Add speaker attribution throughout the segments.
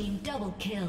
Speaker 1: team double kill.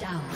Speaker 1: Down.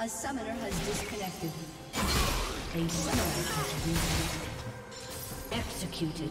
Speaker 2: A summoner has disconnected. A summoner has been executed.